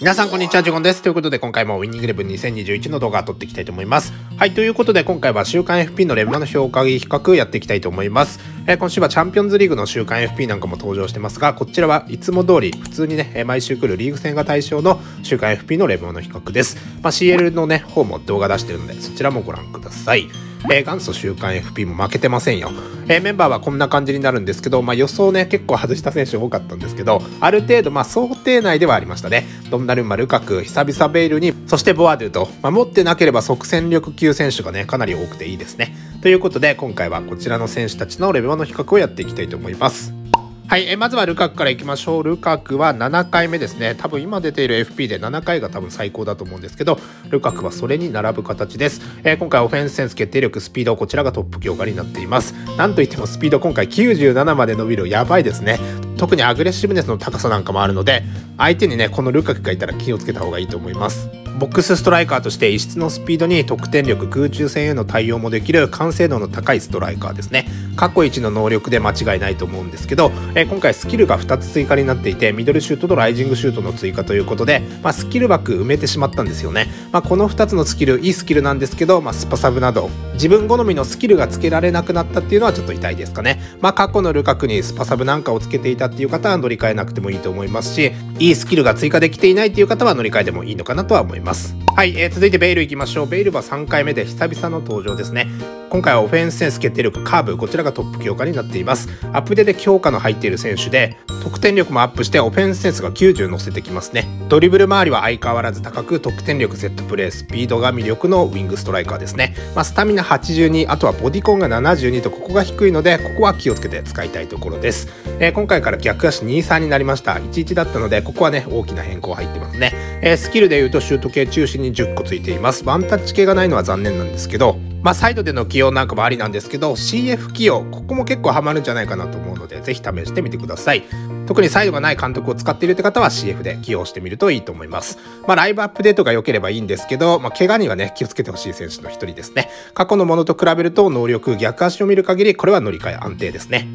皆さんこんにちは、ジュゴンです。ということで今回もウィニングレブン2021の動画を撮っていきたいと思います。はい、ということで今回は週間 FP のレブマの評価比較やっていきたいと思います。えー、今週はチャンピオンズリーグの週間 FP なんかも登場してますが、こちらはいつも通り普通にね、毎週来るリーグ戦が対象の週間 FP のレブマの比較です。まあ、CL のね、方も動画出してるので、そちらもご覧ください。えー、元祖週刊 FP も負けてませんよ。えー、メンバーはこんな感じになるんですけど、まあ、予想ね、結構外した選手多かったんですけど、ある程度、まあ、想定内ではありましたね。ドンナルンマ、ルカク、久々ベイルに、そしてボアドゥと、まあ、持ってなければ即戦力級選手がね、かなり多くていいですね。ということで、今回はこちらの選手たちのレベルの比較をやっていきたいと思います。はい、えまずはルカクからいきましょう。ルカクは7回目ですね。多分今出ている FP で7回が多分最高だと思うんですけど、ルカクはそれに並ぶ形です。えー、今回オフェンスセンス決定力、スピード、こちらがトップ強化になっています。なんといってもスピード今回97まで伸びるやばいですね。特にアグレッシブネスの高さなんかもあるので、相手にね、このルカクがいたら気をつけた方がいいと思います。ボックスストライカーとして異質のスピードに得点力空中戦への対応もできる完成度の高いストライカーですね。過去一の能力で間違いないと思うんですけど、えー、今回スキルが2つ追加になっていてミドルシュートとライジングシュートの追加ということで、まあ、スキル枠埋めてしまったんですよね、まあ、この2つのスキルいいスキルなんですけど、まあ、スパサブなど自分好みのスキルがつけられなくなったっていうのはちょっと痛いですかね、まあ、過去のルカクにスパサブなんかをつけていたっていう方は乗り換えなくてもいいと思いますしいいスキルが追加できていないっていう方は乗り換えてもいいのかなとは思います。ます。はい、えー、続いてベイルいきましょう。ベイルは3回目で久々の登場ですね。今回はオフェンスセンス決定力カーブこちらがトップ強化になっています。アップデで強化の入っている選手で得点力もアップしてオフェンスセンスが90乗せてきますね。ドリブル周りは相変わらず高く得点力セットプレースピードが魅力のウィングストライカーですね、まあ、スタミナ82あとはボディコンが72とここが低いのでここは気をつけて使いたいところです、えー、今回から逆足23になりました。11だったのでここはね大きな変更入ってますね、えー、スキルで言うとシュート系中心に10個ついています。ワンタッチ系がないのは残念なんですけどまあ、サイドでの起用なんかもありなんですけど CF 起用ここも結構ハマるんじゃないかなと思うのでぜひ試してみてください。特にサイドがない監督を使っているって方は CF で起用してみるといいと思います。まあライブアップデートが良ければいいんですけど、まあ、怪我にはね気をつけてほしい選手の一人ですね。過去のものと比べると能力逆足を見る限りこれは乗り換え安定ですね。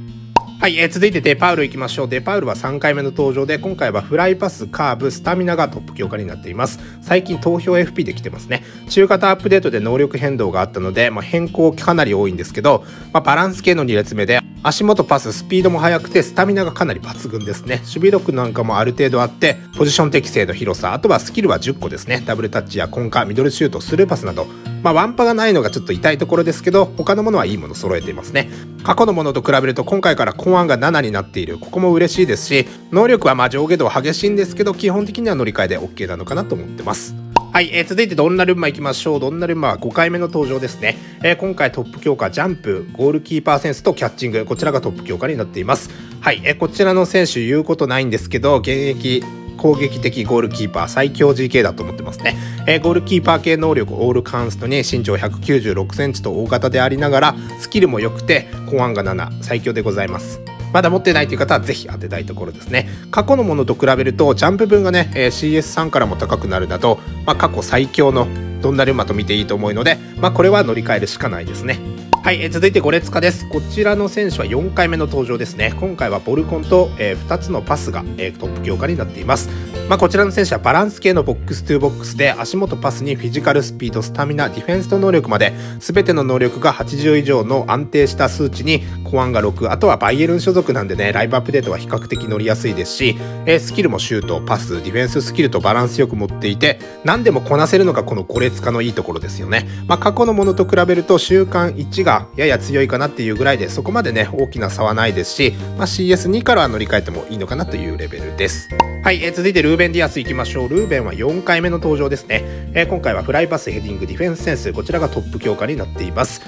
はい、えー、続いてデパウルいきましょう。デパウルは3回目の登場で、今回はフライパス、カーブ、スタミナがトップ強化になっています。最近投票 FP で来てますね。中型アップデートで能力変動があったので、まあ、変更かなり多いんですけど、まあ、バランス系の2列目で、足元パス、スピードも速くて、スタミナがかなり抜群ですね。守備力なんかもある程度あって、ポジション適正の広さ、あとはスキルは10個ですね。ダブルタッチやコンカ、ミドルシュート、スルーパスなど、まあ、ワンパがないのがちょっと痛いところですけど、他のものはいいもの揃えていますね。過去のものと比べると今回から公安が7になっている。ここも嬉しいですし、能力はま上下動激しいんですけど、基本的には乗り換えで OK なのかなと思ってます。はい、えー、続いてドンナルンマいきましょう。ドンナルンマは5回目の登場ですね。えー、今回トップ強化、ジャンプ、ゴールキーパーセンスとキャッチング、こちらがトップ強化になっています。はい、えー、こちらの選手言うことないんですけど、現役攻撃的ゴールキーパー最強 GK だと思ってますね、えー、ゴールキーパー系能力オールカンストに身長196センチと大型でありながらスキルも良くて公安が7最強でございます。まだ持ってないという方はぜひ当てたいところですね。過去のものと比べるとジャンプ分がね、えー、CS3 からも高くなるなど、まあ、過去最強のドンナルマと見ていいと思うので、まあ、これは乗り換えるしかないですね。はい、え続いてゴレツカです。こちらの選手は4回目の登場ですね。今回はボルコンと、えー、2つのパスが、えー、トップ強化になっています。まあ、こちらの選手はバランス系のボックス2ボックスで足元パスにフィジカルスピード、スタミナ、ディフェンスと能力まで全ての能力が80以上の安定した数値にコアンが6、あとはバイエルン所属なんでね、ライブアップデートは比較的乗りやすいですし、えー、スキルもシュート、パス、ディフェンススキルとバランスよく持っていて、何でもこなせるのがこのゴレツカのいいところですよね。まあ、過去のものと比べると習慣1がやや強いかなっていうぐらいでそこまでね大きな差はないですし、まあ、CS2 からは乗り換えてもいいのかなというレベルです。はい、えー、続いてルーベン・ディアスいきましょう。ルーベンは4回目の登場ですね、えー、今回はフライパスヘディングディフェンスセンスこちらがトップ強化になっています。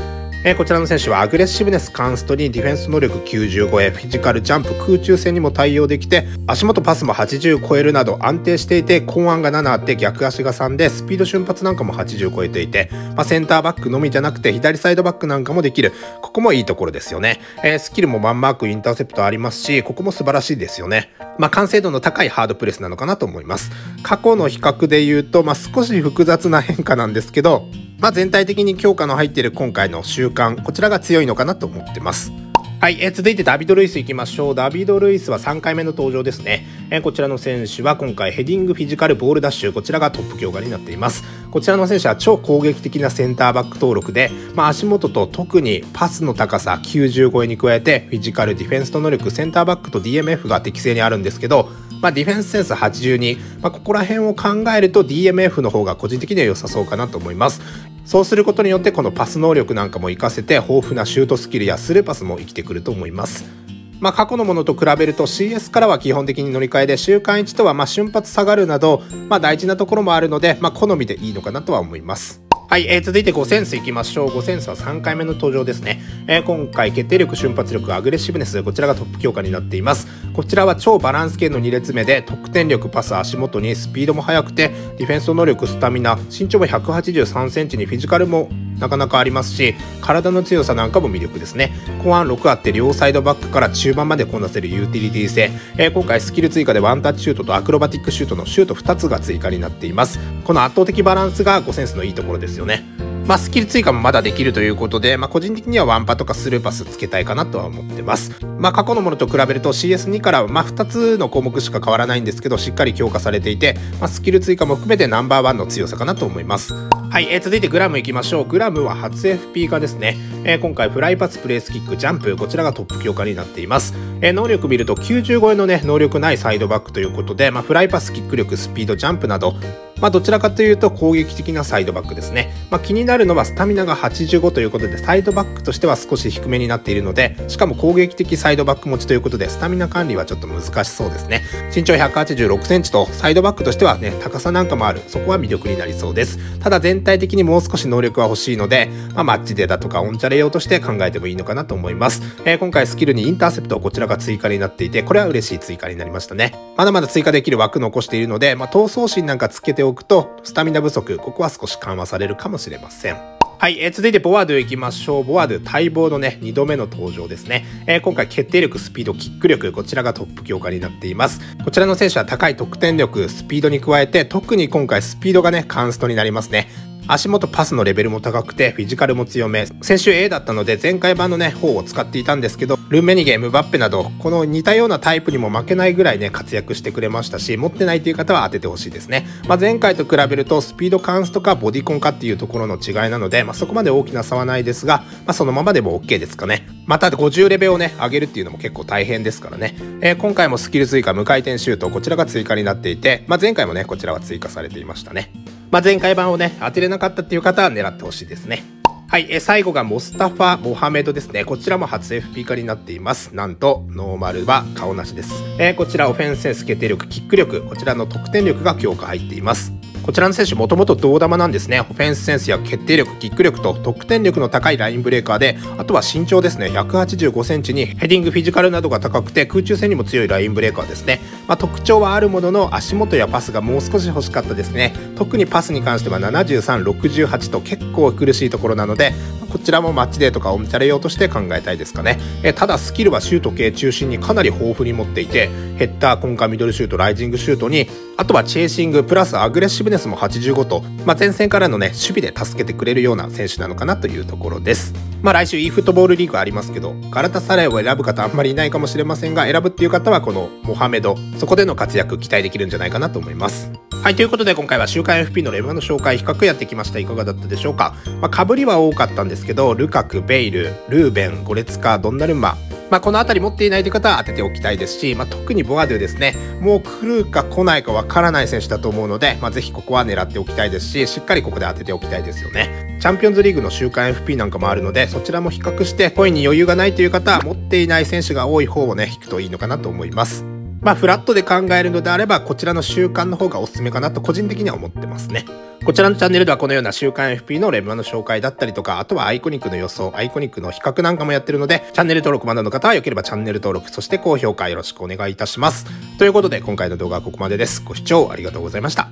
えー、こちらの選手はアグレッシブネス、カンストにディフェンス能力95へフィジカル、ジャンプ、空中戦にも対応できて、足元パスも80超えるなど安定していて、後腕が7あって逆足が3で、スピード瞬発なんかも80超えていて、まあ、センターバックのみじゃなくて左サイドバックなんかもできる。ここもいいところですよね。えー、スキルもマンマーク、インターセプトありますし、ここも素晴らしいですよね。まあ、完成度の高いハードプレスなのかなと思います。過去の比較で言うと、まあ、少し複雑な変化なんですけど、まあ、全体的に強化の入っている今回の習慣こちらが強いのかなと思ってますはい、えー、続いてダビド・ルイスいきましょう。ダビド・ルイスは3回目の登場ですね。えー、こちらの選手は今回ヘディング、フィジカル、ボールダッシュ、こちらがトップ強化になっています。こちらの選手は超攻撃的なセンターバック登録で、まあ、足元と特にパスの高さ90超えに加えて、フィジカル、ディフェンスの能力、センターバックと DMF が適正にあるんですけど、まあ、ディフェンスセンス82、まあ、ここら辺を考えると DMF の方が個人的には良さそうかなと思います。そうすることによってこのパス能力なんかも活かせて豊富なシュートスキルやスルーパスも生きてくると思います。まあ、過去のものと比べると CS からは基本的に乗り換えで週間1とはま瞬発下がるなど、ま、大事なところもあるので、ま、好みでいいのかなとは思います。はい、えー、続いて5センスいきましょう。5センスは3回目の登場ですね。えー、今回、決定力、瞬発力、アグレッシブネス、こちらがトップ強化になっています。こちらは超バランス系の2列目で、得点力、パス、足元にスピードも速くて、ディフェンス能力、スタミナ、身長も183センチにフィジカルもなかなかありますし体の強さなんかも魅力ですね後半6あって両サイドバックから中盤までこなせるユーティリティ性、えー、今回スキル追加でワンタッチシュートとアクロバティックシュートのシュート2つが追加になっていますこの圧倒的バランスが5センスのいいところですよねまあ、スキル追加もまだできるということで、まあ、個人的にはワンパとかスルーパスつけたいかなとは思ってます。まあ、過去のものと比べると CS2 からはま2つの項目しか変わらないんですけど、しっかり強化されていて、まあ、スキル追加も含めてナンバーワンの強さかなと思います。はい、えー、続いてグラムいきましょう。グラムは初 FP 化ですね。えー、今回フライパス、プレースキック、ジャンプ、こちらがトップ強化になっています。えー、能力見ると90超えのね、能力ないサイドバックということで、まあ、フライパス、キック力、スピード、ジャンプなど、まあ、どちらかというと攻撃的なサイドバックですね。まあ、気になるのはスタミナが85ということで、サイドバックとしては少し低めになっているので、しかも攻撃的サイドバック持ちということで、スタミナ管理はちょっと難しそうですね。身長186センチと、サイドバックとしてはね、高さなんかもある。そこは魅力になりそうです。ただ全体的にもう少し能力は欲しいので、まあ、マッチデーだとかオンチャレ用として考えてもいいのかなと思います。えー、今回スキルにインターセプト、こちらが追加になっていて、これは嬉しい追加になりましたね。まだまだ追加できる枠残しているので、まあ、闘争心なんかつけておくと、スタミナ不足、ここは少し緩和されるかもしれません。はい、えー、続いてボワード行きましょう。ボワード待望のね、2度目の登場ですね。えー、今回決定力、スピード、キック力、こちらがトップ強化になっています。こちらの選手は高い得点力、スピードに加えて、特に今回スピードがね、カンストになりますね。足元パスのレベルも高くてフィジカルも強め。先週 A だったので前回版のね方を使っていたんですけどルーメニゲムバッペなどこの似たようなタイプにも負けないぐらいね活躍してくれましたし持ってないという方は当ててほしいですね、まあ、前回と比べるとスピードカンスとかボディコンかっていうところの違いなので、まあ、そこまで大きな差はないですが、まあ、そのままでも OK ですかね。また50レベルをね上げるっていうのも結構大変ですからね、えー、今回もスキル追加無回転シュートこちらが追加になっていて、まあ、前回もねこちらは追加されていましたね。まあ、前回版をね、当てれなかったっていう方は狙ってほしいですね。はい、え最後がモスタファ・モハメドですね。こちらも初 FP 化になっています。なんと、ノーマルは顔なしです。えー、こちらオフェンスセンス決定力、キック力、こちらの得点力が強化入っています。こちらの選手もともと銅玉なんですね。オフェンスセンスや決定力、キック力と得点力の高いラインブレーカーで、あとは身長ですね。185センチにヘディング、フィジカルなどが高くて空中戦にも強いラインブレーカーですね。まあ、特徴はあるものの足元やパスがもう少し欲しかったですね。特にパスに関しては73、68と結構苦しいところなので、こちらもマッチデーとかオンチャレ用として考えたいですかね。えただスキルはシュート系中心にかなり豊富に持っていて、ヘッダー、コンカミドルシュート、ライジングシュートに、あとはチェイシング、プラスアグレッシブネスも85と、まあ、前線からのね、守備で助けてくれるような選手なのかなというところです。まあ来週 e フットボールリーグありますけど、ガラタサライを選ぶ方あんまりいないかもしれませんが、選ぶっていう方はこのモハメド、そこでの活躍期待できるんじゃないかなと思います。はい、ということで今回は週刊 FP のレバーの紹介比較やってきました。いかがだったでしょうか？まあ、被りは多かったんですけど、ルカク、ベイル、ルーベン、ゴレツカ、ドンナルンマ、まあ、この辺り持っていないという方は当てておきたいですし、まあ、特にボアドゥですね、もう来るか来ないかわからない選手だと思うので、まあ、ぜひここは狙っておきたいですし、しっかりここで当てておきたいですよね。チャンピオンズリーグの週間 FP なんかもあるので、そちらも比較して、コインに余裕がないという方は、持っていない選手が多い方をね、引くといいのかなと思います。まあ、フラットで考えるのであれば、こちらの習慣の方がおすすめかなと個人的には思ってますね。こちらのチャンネルではこのような週刊 FP のレムマの紹介だったりとか、あとはアイコニックの予想、アイコニックの比較なんかもやってるので、チャンネル登録まだの方は良ければチャンネル登録、そして高評価よろしくお願いいたします。ということで、今回の動画はここまでです。ご視聴ありがとうございました。